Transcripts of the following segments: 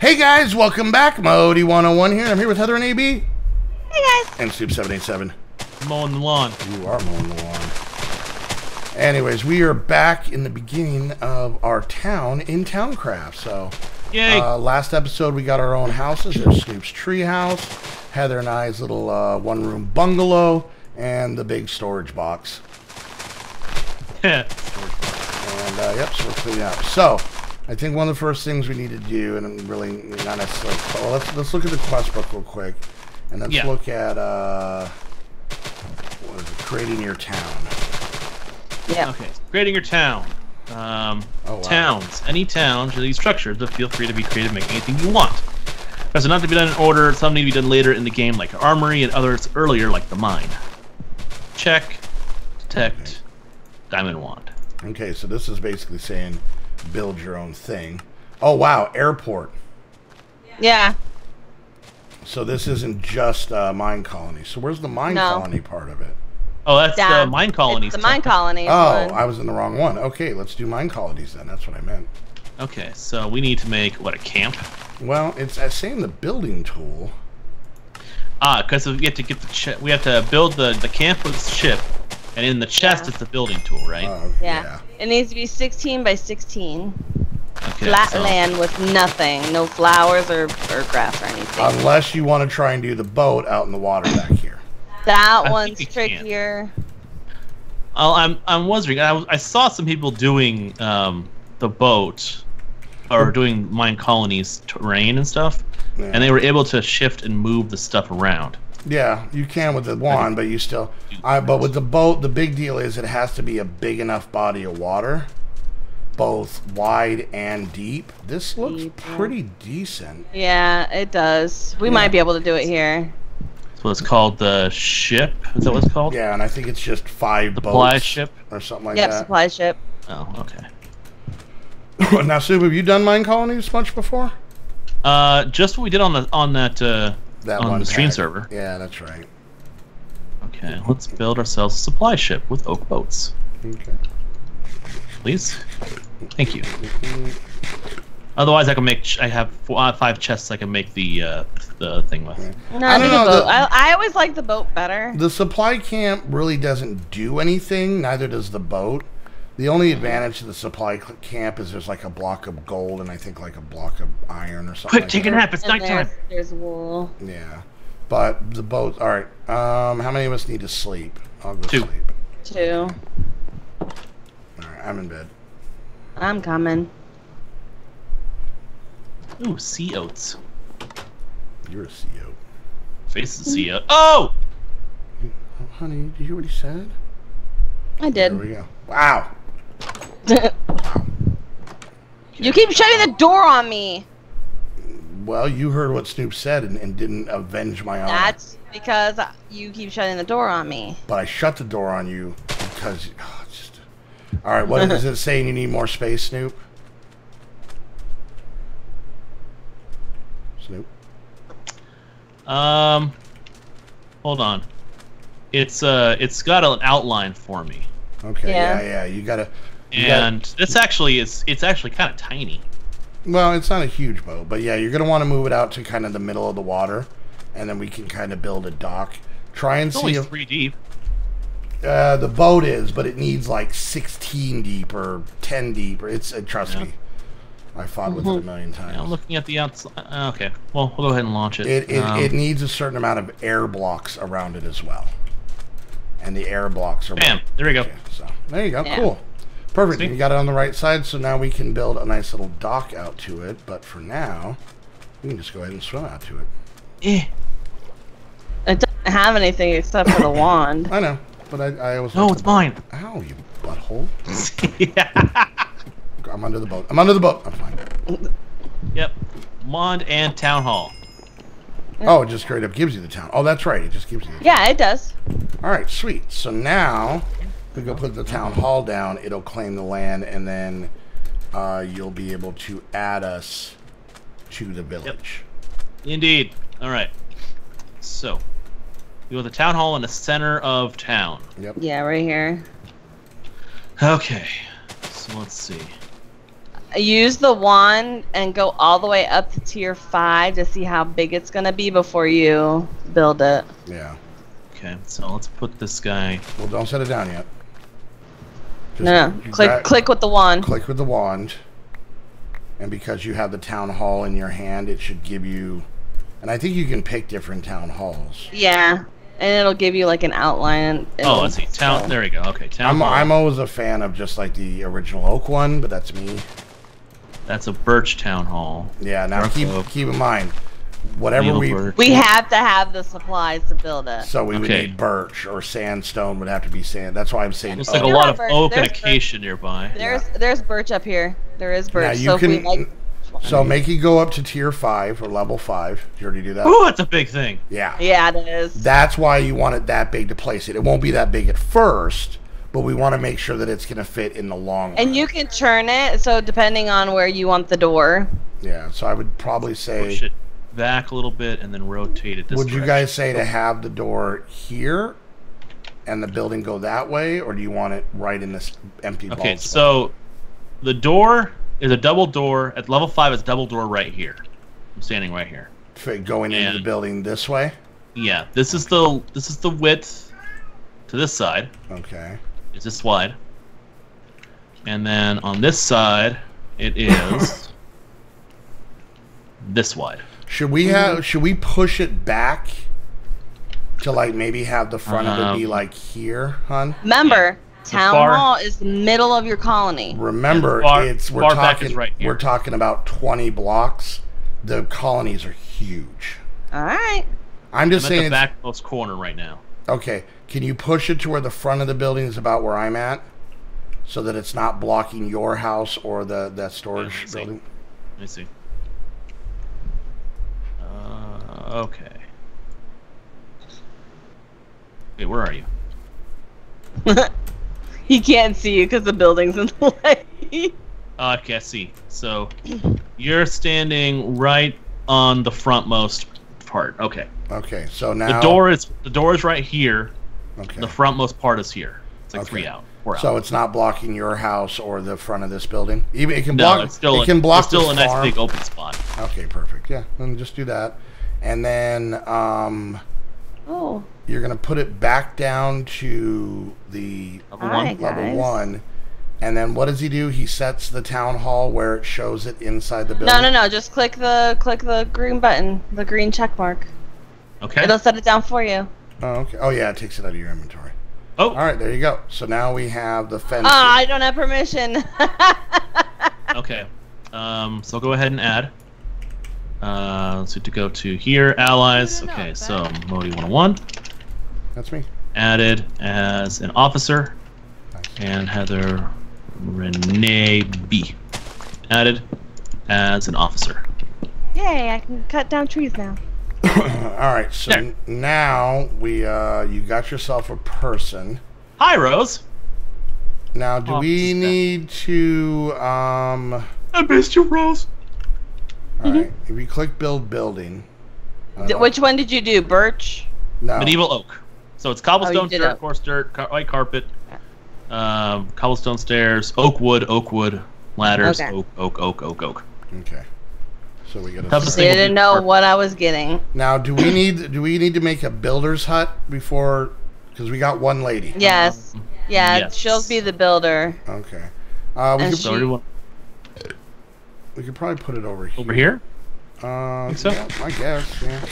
Hey guys, welcome back. Modii 101 here. I'm here with Heather and AB. Hey guys. And Snoop 787. Mowing the lawn. You are mowing the lawn. Anyways, we are back in the beginning of our town in Towncraft. So, Yay! uh, last episode we got our own houses. There's Snoop's tree house, Heather and I's little uh, one room bungalow, and the big storage box. And uh, yep, so we're cleaning up. So, I think one of the first things we need to do, and I'm really not necessarily. Well, let's let's look at the quest book real quick, and let's Yeah. look at uh, what is it? Creating your town. Yeah. Okay, creating your town. Um, Oh, wow. Towns. Any town should be structured, but feel free to be creative, make anything you want. Those are not to be done in order. Some need to be done later in the game, like armory, and others earlier, like the mine. Check, detect, diamond wand. Okay, so this is basically saying build your own thing. Oh wow, airport. Yeah. So this isn't just uh, mine colony. So where's the mine No. colony part of it? Oh, that's the mine colony. It's the mine colony. Oh, one. I was in the wrong one. Okay, let's do mine colonies then. That's what I meant. Okay, so we need to make what a camp. Well, it's uh, saying the building tool. Ah, because we have to get the ch- we have to build the the camp with the ship, and in the chest Yeah. it's the building tool, right? Uh, yeah. It needs to be 16 by 16. okay, Flat so- land with nothing. No flowers or, or grass or anything. Unless you want to try and do the boat out in the water back here. that I one's think we can. trickier. Oh, I'm I'm wondering. I, I saw some people doing um, the boat, or doing mine colonies terrain and stuff, Yeah. and they were able to shift and move the stuff around. Yeah, you can with the wand, but you still. I but with the boat, the big deal is it has to be a big enough body of water, both wide and deep. This looks Deep, yeah. pretty decent. Yeah, it does. We Yeah. might be able to do it here. So it's called the ship. Is that what it's called? Yeah, and I think it's just five Supply boats ship. or something like yep, that. supply ship. Oh, okay. now, Sue, have you done mine colonies much before? Uh, just what we did on the on that uh, That on one the stream pack. server. Yeah, that's right. Okay, let's build ourselves a supply ship with oak boats, Okay. please. Thank you. Otherwise, I can make. Ch- I have four, uh, five chests. I can make the uh, the thing with. No, I I, don't do the know, boat. the- I, I always like the boat better. The supply camp really doesn't do anything. Neither does the boat. The only advantage to the supply camp is there's like a block of gold and I think like a block of iron or something. Quick, like take a nap. It's And nighttime. there's, there's wool. Yeah, but the boat. All right. Um, how many of us need to sleep? I'll go Two. sleep. Too. All right, I'm in bed. I'm coming. Ooh, sea oats. You're a sea oat. Face the sea oat. Oh! Oh, honey, did you hear what he said? I did. There we go. Wow. you keep shutting the door on me. Well, you heard what Snoop said and, and didn't avenge my honor. That's because you keep shutting the door on me. But I shut the door on you because. Oh, just. All right. What is it saying? You need more space, Snoop. Snoop. Um, hold on. It's uh, it's got an outline for me, Okay. Yeah. Yeah. Yeah. You gotta. You gotta- and this actually is. It's actually kind of tiny. well, it's not a huge boat, but yeah, you're gonna want to move it out to kind of the middle of the water, and then we can kind of build a dock. Try and It's see only if three deep. uh, the boat is, but it needs like 16 deep or 10 deep. Or it's uh, trust Yeah. me, I fought with it a million times. Yeah, I'm looking at the outside. Uh, okay, well, we'll go ahead and launch it. It it, Um, it needs a certain amount of air blocks around it as well, and the air blocks are. Bam! There we go. Okay, so there you go. Yeah. Cool. Perfect. See? You got it on the right side, so now we can build a nice little dock out to it. But for now, we can just go ahead and swim out to it. Eh. It doesn't have anything except for the wand. I know, but I, I always. No, it's mine. Ow, you butthole! yeah. I'm under the boat. I'm under the boat. I'm fine. Yep. Wand and town hall. Oh, it just straight up gives you the town. Oh, that's right. It just gives you. Yeah, it does. All right, sweet. So now we go put the town hall down. It'll claim the land, and then uh, you'll be able to add us to the village. Indeed. All right. So, we go to the town hall in the center of town. Yep. Yeah, right here. Okay. So let's see. use the wand and go all the way up to tier five to see how big it's gonna be before you build it. Yeah. Okay, so let's put this guy. Well, don't set it down yet. Just No, no. Click, gra- click with the wand. Click with the wand, and because you have the town hall in your hand, it should give you. And I think you can pick different town halls. Yeah, and it'll give you like an outline. Oh, let's see. Town. so- There we go. Okay, town. I'm hall. I'm always a fan of just like the original oak one, but that's me. That's a birch town hall. Yeah. Now Dark keep oak. keep in mind, whatever Needle we. birch. We have to have the supplies to build it. So we would need birch or sandstone would have to be sand. That's why I'm saying. Looks oak. like a oh. lot of birch. oak and There's birch. acacia nearby. There's there's birch up here. There is birch. Now you so if we can. like, so make you go up to tier five or level five. Did you already do that? Ooh, that's a big thing. Yeah. yeah, it is. That's why you want it that big to place it. It won't be that big at first, but we want to make sure that it's going to fit in the long run. And you can turn it so depending on where you want the door. Yeah, so I would probably say Push it back a little bit and then rotate it this would you guys say to have the door here and the building go that way or do you want it right in this empty Okay, so the door is a double door. At level five, it's double door right here. I'm standing right here. Going into the building this way? Yeah, this is the this is the width to this side. Okay. Is this wide? And then on this side, it is this wide. Should we have should we push it back to like maybe have the front of it be Um, like here, hun? Remember, town far- hall is the middle of your colony. Remember, far- it's we're talking right we're talking about 20 blocks. The colonies are huge. All right. I'm I'm just at saying the it's- backmost corner right now. Okay, can you push it to where the front of the building is about where I'm at, so that it's not blocking your house or the that storage Yeah, let's see. building? Let me see. Uh, okay. Wait, where are you? He can't see you because the building's in the way. Uh, okay, I see. So you're standing right on the frontmost part. Okay. Okay, so now The door is the door is right here. Okay, The frontmost part is here. It's like Okay. three out, four out. so it's not blocking your house or the front of this building. Even it can no, block. it's still it can block it's still this a nice big open spot. Okay, perfect. Yeah, then just do that, and then um, Oh, you're gonna put it back down to the Level Hi, one. guys. level one. And then what does he do? He sets the town hall where it shows it inside the building. no, no, no! Just click the click the green button, the green check mark. Okay. It'll set it down for you. Oh, okay. Oh, yeah, it takes it out of your inventory. Oh, All right, there you go. So now we have the fence. Ah, I don't have permission. okay. Um, so go ahead and add. Uh, so to go to here, allies. Okay, so Modii 101 That's me. added as an officer, Nice. and Heather Renee B added as an officer. Yay! I can cut down trees now. All right, so There. now we uh, you got yourself a person. Hi, Rose. Now, do Oh, we need to? Um, I missed you, Rose. All right, if you click build building. I know. which one did you do? Birch. No. Medieval oak. So it's cobblestone, did dirt, oak. coarse dirt, car- white carpet, um, cobblestone stairs, oak wood, oak wood, ladders, Okay. oak, oak, oak, oak, oak. Okay. So we got Toughest to. thing will Didn't know carpet. what I was getting. Now, do we need do we need to make a builder's hut before? Because we got one lady. Yes. Yeah, Yes. she'll be the builder. Okay. Uh, we And could she- everyone we could probably put it over here. over here. Uh, Think so? yeah, I guess. Yeah.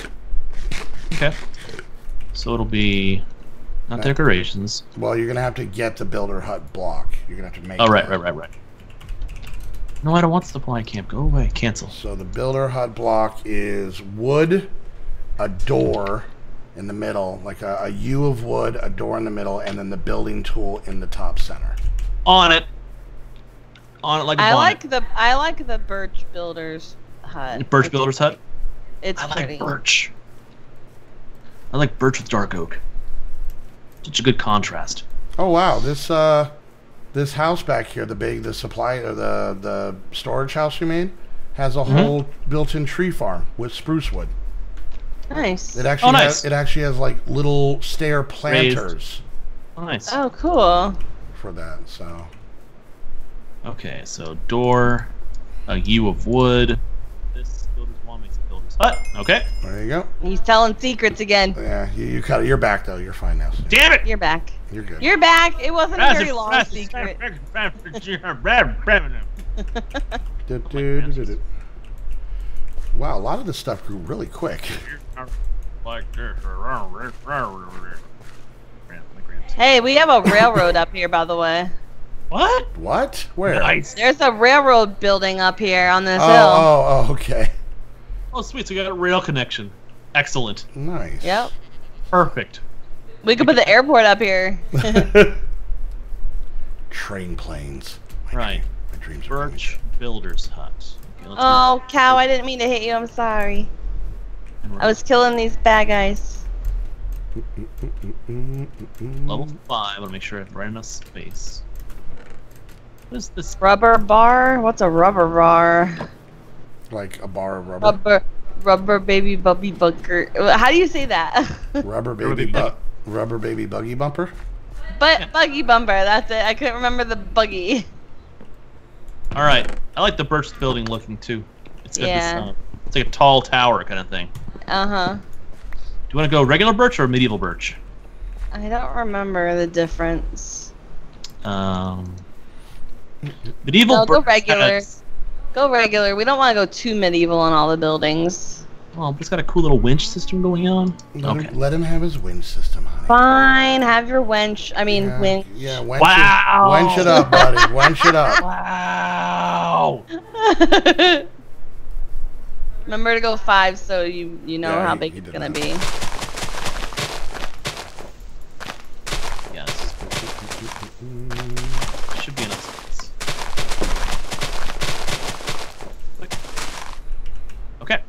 Okay. So it'll be not decorations. Well, you're gonna have to get the builder hut block. You're gonna have to make. Oh, right, that. right, right, right. No, I don't want supply camp. Go away. Cancel. So the builder hut block is wood, a door in the middle, like a, a U of wood, a door in the middle, and then the building tool in the top center. On it. On it like a I bonnet. like the I like the birch builder's hut. birch builder's hut. It's I like pretty. birch. I like birch with dark oak. Such a good contrast. Oh wow, this uh, this house back here, the big, the supply, or the the storage house you made, has a Mhm. whole built-in tree farm with spruce wood. Nice. It actually Oh, nice. has, it actually has like little stair planters Nice. Oh, cool. for that. So Okay, so door a U of wood. This builder's wall makes a builder's hut. Okay. There you go. He's telling secrets again. Yeah, you, you cut it. You're back though. You're fine now. Snoop. Damn it! You're back. You're good. You're back. It wasn't a very long secret. Wow, a lot of this stuff grew really quick. Hey, we have a railroad up here, by the way. What? What? Where? Nice. There's a railroad building up here on this Oh, hill. oh, oh, okay. Oh, sweet. So we got a rail connection. Excellent. Nice. Yep. Perfect. We could put the airport up here. Train planes. My Right. dream- my dreams are Birch Builder's Hut. Okay, let's oh, cow! I didn't mean to hit you. I'm sorry. I was killing these bad guys. true. Mm, mm, mm, level mm. five. I want to make sure I have right enough space. What is this? Rubber bar? What's a rubber bar? Like a bar of rubber. Rubber, rubber baby bubby bunker. How do you say that? Rubber baby baby bu- Rubber baby buggy bumper. but buggy bumper. That's it. I couldn't remember the buggy. All right. I like the birch building looking too. It's got Yeah. this. Uh, it's like a tall tower kind of thing. Uh huh. Do you want to go regular birch or medieval birch? I don't remember the difference. Um, medieval No, go regular. Go regular. We don't want to go too medieval on all the buildings. Oh, but it's got a cool little winch system going on. Let, Okay. him, let him have his winch system, honey. Fine. Have your wench. I mean, yeah, winch. Yeah, wench Wow. It, wench it up, buddy. wench it up. Wow. Remember to go five so you you know Yeah, how he- big he it's gonna that. be. Yes. Should be enough space. Click. Okay.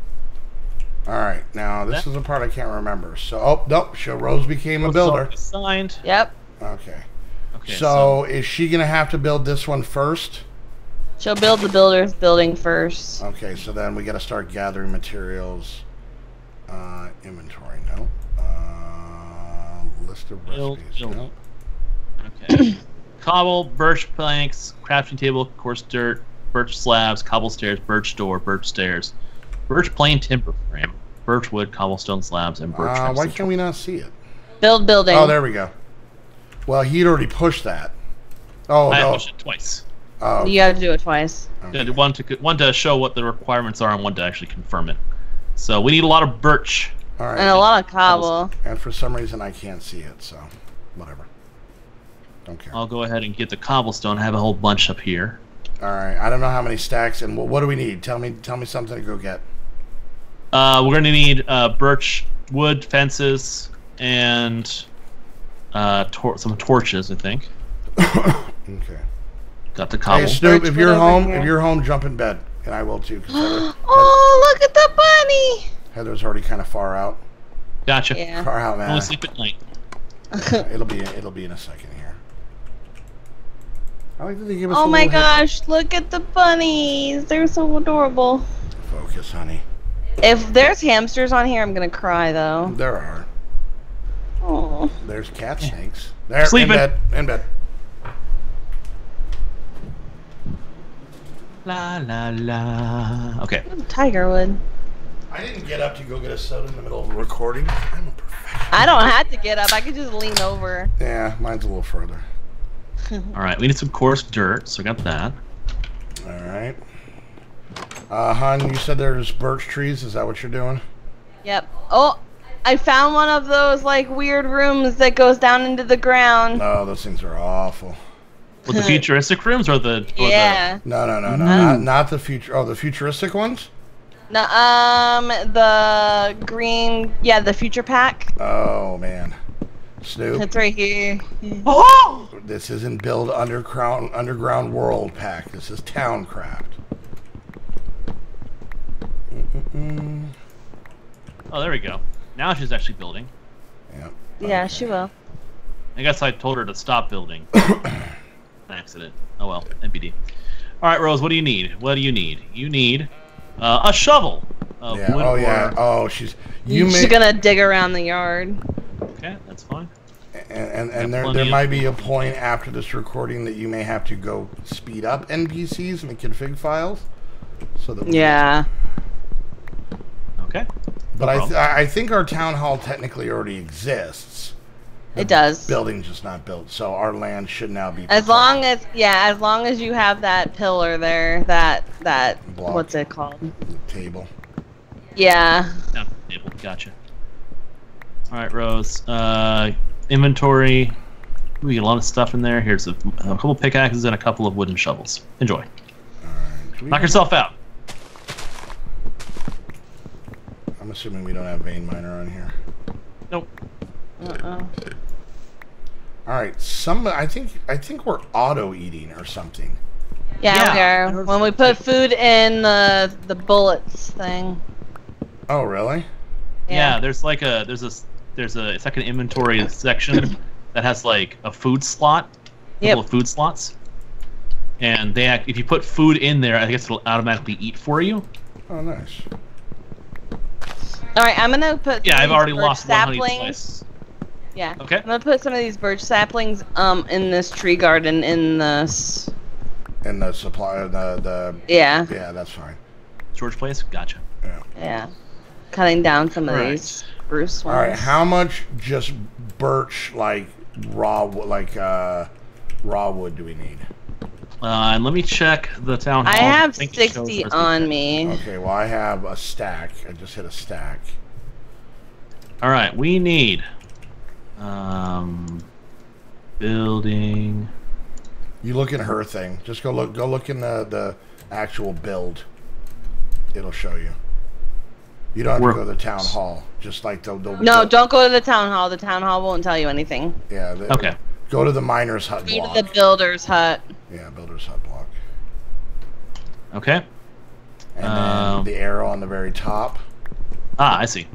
All right, now this is a part I can't remember. So, oh nope, so Rose became a builder. Signed. Yep. Okay. Okay. so, is she gonna have to build this one first? She'll build the builder's building first. Okay, so then we got to start gathering materials. Uh, inventory, no. Uh, list of Build, recipes, build. no. Okay. cobble, birch planks, crafting table, coarse dirt, birch slabs, cobble stairs, birch door, birch stairs, birch plane timber frame, birch wood, cobblestone slabs, and birch. Uh, why central. can we not see it? Build building. Oh, there we go. Well, he'd already pushed that. Oh I no. pushed it twice. Oh, You have to do it twice. okay. Yeah, One to one to show what the requirements are, and one to actually confirm it. So we need a lot of birch. All right. And a lot of cobble. And for some reason, I can't see it, so whatever. Don't care. I'll go ahead and get the cobblestone. I have a whole bunch up here. All right. I don't know how many stacks, and what, what do we need? Tell me. Tell me something to go get. Uh, we're gonna need uh, birch wood fences and uh, tor- some torches. I think. Okay. Got the cobble. Hey Snoop, if you're home, here. if you're home, jump in bed, and I will too. Heather, Oh, look at the bunny. Heather's already kind of far out. Gotcha. Yeah. Far out, man. Only sleep at night. It'll be. It'll be in a second here. I like that they give us. Oh a my little hint. gosh, look at the bunnies. They're so adorable. Focus, honey. If there's hamsters on here, I'm gonna cry though. There are. Oh. There's cat snakes. There. Sleeping. In bed. In bed. La la la. Okay. Tiger wood. I didn't get up to go get a soda in the middle of a recording. I'm a professional. I don't have to get up. I could just lean over. Yeah, mine's a little further. All right. We need some coarse dirt. So I got that. All right. Uh, hon, you said there's birch trees. Is that what you're doing? Yep. Oh, I found one of those like weird rooms that goes down into the ground. No, those things are awful. With the futuristic rooms or the or Yeah. No, no, no, no, not, not the future. Oh, the futuristic ones. No, um, the green, yeah, the future pack. Oh man, Snoop. It's right here. Oh! This isn't build underground underground world pack. This is towncraft. Mm-mm-mm. oh, there we go. Now she's actually building. Yep. Yeah, she will. I guess I told her to stop building. An accident. Oh well. NPD. All right, Rose. What do you need? What do you need? You need uh, a shovel. Of Yeah. wood Oh yeah. Oh, she's you She's may gonna dig around the yard. Okay, that's fine. and and, and there there of- might be a point after this recording that you may have to go speed up NPCs and the config files. So that we- Yeah. Okay. But I, th- I think our town hall technically already exists. It does. Building's just not built, so our land should now be. As long as yeah, as long as you have that pillar there, that that Block. what's it called? table. Yeah. Down table. Gotcha. All right, Rose. Uh, inventory. We get a lot of stuff in there. Here's a, a couple pickaxes and a couple of wooden shovels. Enjoy. Do Knock yourself out. I'm assuming we don't have vein miner on here. Nope. Uh-uh. All right, some. I think I think we're auto eating or something. Yeah, Yeah, we are. When we put food in the the bullets thing. Oh, really? Yeah. there's like a there's a there's a it's like an inventory section that has like a food slot, a Yep. couple of food slots, and they act, if you put food in there, I guess it'll automatically eat for you. Oh, nice. All right, I'm gonna put. Yeah, I've already birch lost one honey saplings. slice. Yeah. Okay. I'm gonna put some of these birch saplings um in this tree garden in this. In the supply, the the. Yeah. Yeah, that's fine. George Place. Gotcha. Yeah. Yeah. Cutting down some of Alright. these spruce All ones. right, how much just birch like raw wo- like uh raw wood do we need? Uh, and let me check the town hall. I have think it shows 60 on me. Okay, well I have a stack. I just hit a stack. All right, we need um building. You look at her thing. Just go look. Go look in the the actual build. It'll show you. You don't have Where- to go to the town hall. Just like the, the No, the- don't go to the town hall. The town hall won't tell you anything. Yeah. The, Okay. Go to the miner's hut Go block. to the builder's hut. yeah, builder's hut block. Okay. And Um, then the arrow on the very top. Ah, I see.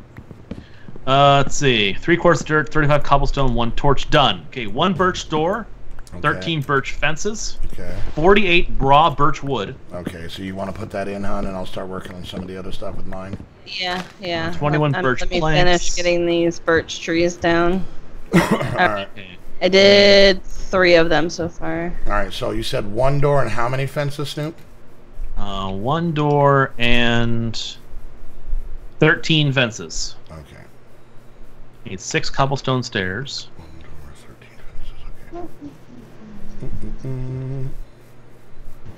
Uh, let's see. Three quarters dirt, 35 cobblestone, one torch. Done. Okay, one birch door, Okay. 13 birch fences, Okay. 48 raw birch wood, Okay. So you want to put that in, hon, and I'll start working on some of the other stuff with mine. Yeah, yeah. 21 Let- birch Let me planks. finish getting these birch trees down. All right. Okay. I did three of them so far. All right. So you said one door and how many fences, Snoop? Uh, one door and 13 fences. Okay. Need six cobblestone stairs. One door, 13 fences. Okay.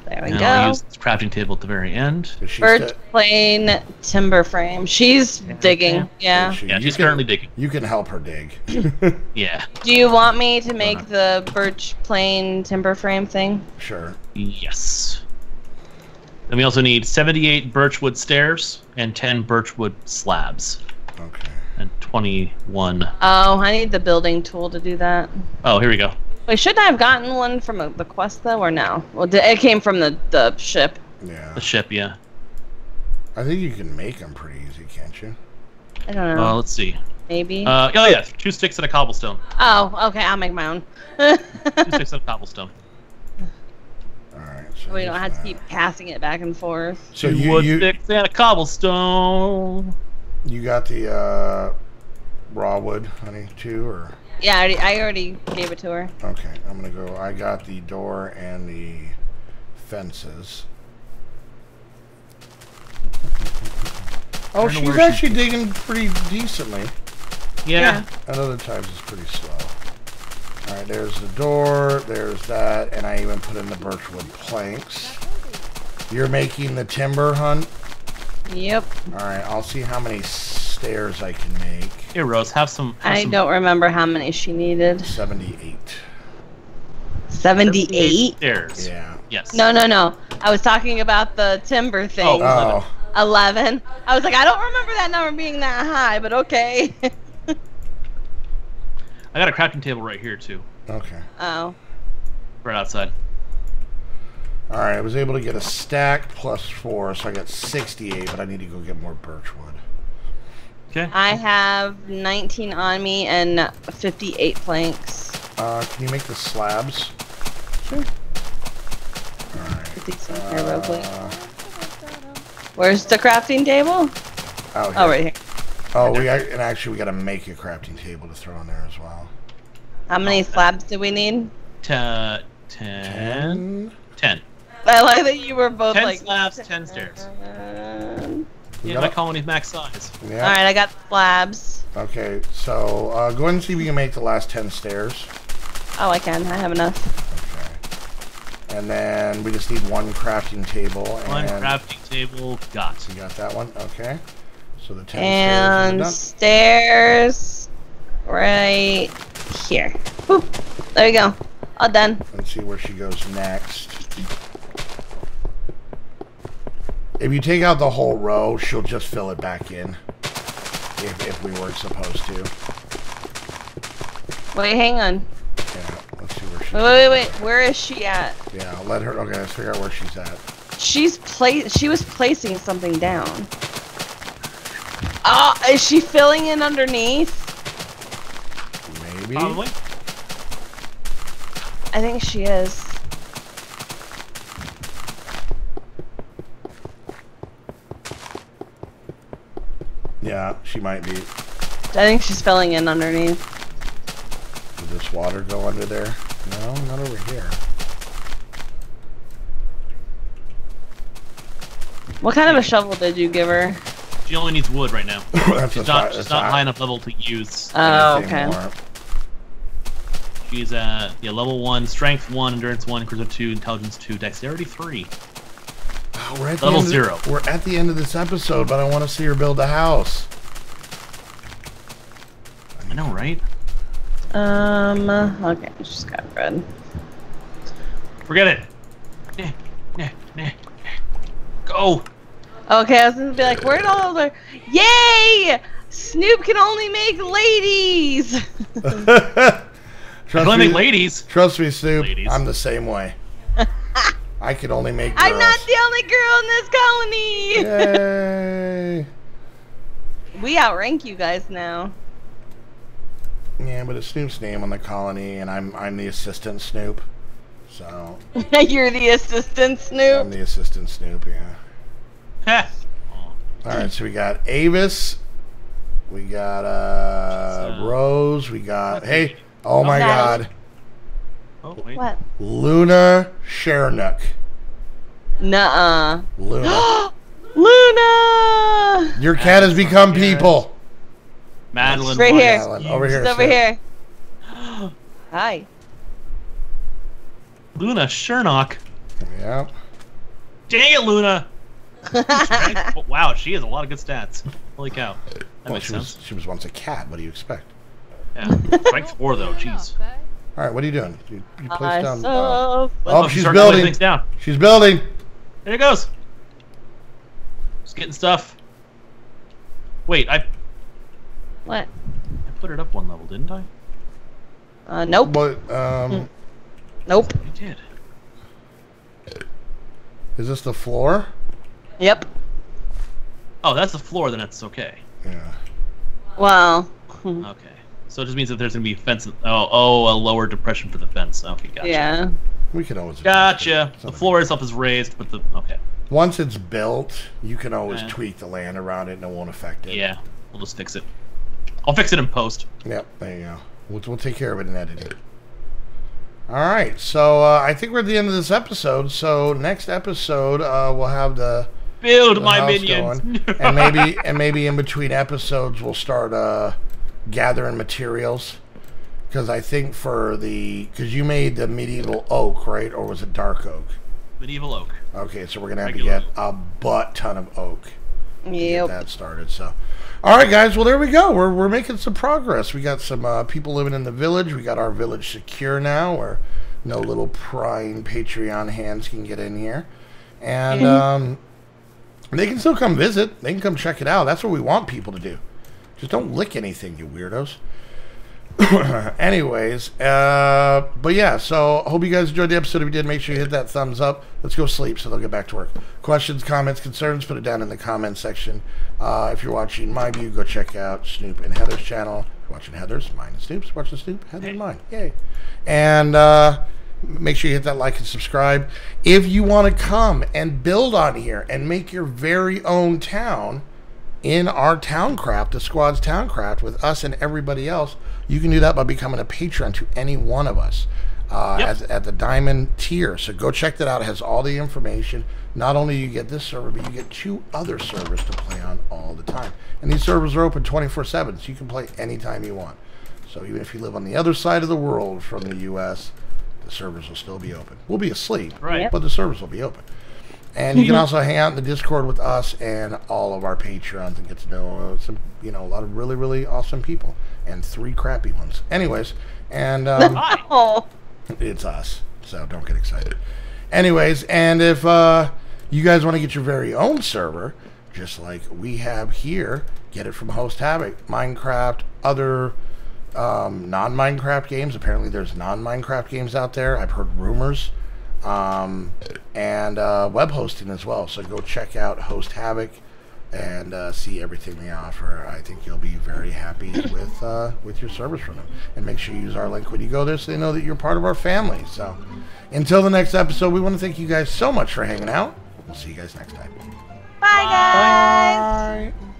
There we And go. I'll use this crafting table at the very end. Is she Birch sta- plain timber frame. She's digging. Yeah. is she- Yeah, she's can- currently digging. You can help her dig. Yeah. Do you want me to make uh-huh. the birch plain timber frame thing? sure. Yes. Then we also need 78 birchwood stairs and 10 birchwood slabs Okay. and 21. Oh, I need the building tool to do that. Oh, here we go. Wait, shouldn't I have gotten one from uh, the quest though, or no? Well, d- it came from the the ship. Yeah. The ship, yeah. I think you can make them pretty easy, can't you? I don't Uh, know. let's see. Maybe. Uh, oh yeah, two sticks and a cobblestone. oh, okay. I'll make my own. Two sticks and a cobblestone. All right. So we don't there's have to keep passing it back and forth. So two you wood you, sticks and a cobblestone. you got the uh, raw wood, honey, too, or Yeah, I already, I already gave it to her. okay? I'm gonna go. I got the door and the fences. Oh, she's where she- actually digging pretty decently. Yeah. At other times, it's pretty slow. All right, there's the door. There's that, and I even put in the birchwood planks. You're making the timber hunt. Yep. All right, I'll see how many stairs I can make. Here, Rose, have some. Have I some don't remember how many she needed. Seventy-eight. 78? stairs. Yeah. Yes. No, no, no. I was talking about the timber oh, thing. Oh. Oh, 11. I was like, I don't remember that number being that high, but okay. I got a crafting table right here too, okay. oh. right outside. All right, I was able to get a stack plus four, so I got sixty-eight. But I need to go get more birchwood. Okay. I have 19 on me and 58 planks. Uh, can you make the slabs? Sure. All right. Put these in here real quick. Uh, Where's the crafting table? oh, Oh, right here. Oh, we ac- and actually we got to make a crafting table to throw in there as well. How many slabs do we need? Ta- ten. Ten. Ten. I like that you were both 10 like. slabs, 10 stairs. Yeah, got my it? colony's max size. Yeah. All right, I got slabs. Okay, so uh, go ahead and see if you can make the last 10 stairs. Oh, I can. I have enough. Okay. And then we just need one crafting table. One and crafting table, got. You got that one? Okay. So the 10 And stairs stairs right here. Boop. There you go. All done. Let's see where she goes next. If you take out the whole row, she'll just fill it back in. If, if we weren't supposed to. Wait, hang on. Yeah, let's see where she's Wait, wait, wait, wait. Where is she at? Yeah, let her. Okay, let's figure out where she's at. She's pla- She was placing something down. Ah, is she filling in underneath? Maybe. Probably. I think she is. Yeah, she might be. I think she's filling in underneath. Does this water go under there? No, not over here. What kind of a shovel did you give her? She only needs wood right now. She's not, she's that's not high enough level to use. Oh, okay. more. She's at yeah, level 1, strength 1, endurance 1, charisma 2, intelligence 2, dexterity 3. We're at the Level end of- zero. we're at the end of this episode, but I want to see her build a house. I know, right? Um, okay, she's got red. Forget it. Nah, nah, nah. Go. Okay, I was gonna be like, where'd all the Yay! Snoop can only make ladies! trust, Only me, ladies. trust me, Snoop. Ladies. I'm the same way. I can only make girls. I'm not the only girl in this colony! Yay! We outrank you guys now. Yeah, but it's Snoop's name on the colony, and I'm I'm the assistant Snoop. So You're the assistant Snoop. I'm the assistant Snoop. Yeah. Heh. All right, so we got Avis, we got uh, uh, Rose, we got hey, oh my God, oh wait. What? Luna Shernook. Nuh-uh. Luna, Luna! your cat has become Yes. people. Madeline. Right here. Madeline, over here. She's over here. Hi. Luna Shernock. Yeah. Dang it, Luna. Oh, wow, she has a lot of good stats. Holy cow. That Well, makes she was she was once a cat. What do you expect? Yeah. Strength 4, though. Jeez. All right, what are you doing? You, you I placed down. uh, saw- Oh, she's starting to lay building. Things down. she's building. There it goes. Just getting stuff. Wait, I, What? I put it up one level, didn't I? Uh, nope. But um, Nope. I did. is this the floor? Yep. Oh, that's the floor, then that's okay. Yeah. Well. Okay. So it just means that there's gonna be a fence. Oh, oh, a lower depression for the fence. Okay, gotcha. Yeah. We can always. Gotcha. The floor itself is raised, but the okay. Once it's built, you can always Yeah. tweak the land around it and it won't affect it. Yeah, we'll just fix it. I'll fix it in post. Yep, there you go. We'll, we'll take care of it in editing. All right, so uh, I think we're at the end of this episode. So next episode, uh, we'll have the, Build the my house minions. going, and maybe and maybe in between episodes, we'll start uh, gathering materials. Because I think for the because you made the medieval oak, right, or was it dark oak? medieval oak. Okay, so we're gonna have Regular to get a butt ton of oak. to get Yep. that started. So, all right, guys. Well, there we go. We're we're making some progress. We got some uh, people living in the village. We got our village secure now, where no little prying Patreon hands can get in here, and um, they can still come visit. They can come check it out. That's what we want people to do. Just don't lick anything, you weirdos. Anyways, uh, but yeah, so hope you guys enjoyed the episode. If you did, make sure you hit that thumbs up. Let's go sleep so they'll get back to work. Questions, comments, concerns, put it down in the comment section. Uh, if you're watching my view, go check out Snoop and Heather's channel. Watching Heather's, mine and Snoop's. Watching Snoop, Heather and mine. Yay. And uh, make sure you hit that like and subscribe. If you want to come and build on here and make your very own town, in our Towncraft, the squad's Towncraft, with us and everybody else, you can do that by becoming a patron to any one of us. uh, Yep. as, at the diamond tier. So go check that out. It has all the information. Not only you get this server, but you get two other servers to play on all the time. And these servers are open 24/7, so you can play anytime you want. So even if you live on the other side of the world from the U.S., the servers will still be open. We'll be asleep, Right. But the servers will be open. And you can also hang out in the Discord with us and all of our Patreons and get to know uh, some, you know, a lot of really, really awesome people and three crappy ones. Anyways, and um, it's us, so don't get excited. Anyways, and if uh, you guys want to get your very own server, just like we have here, get it from Host Havoc, Minecraft, other um, non-Minecraft games. Apparently, there's non-Minecraft games out there. I've heard rumors, um, and uh, web hosting as well. So go check out Host Havoc and uh, see everything they offer. I think you'll be very happy with uh, with your service from them. And make sure you use our link when you go there, so they know that you're part of our family. So, until the next episode, we want to thank you guys so much for hanging out. We'll see you guys next time. bye guys.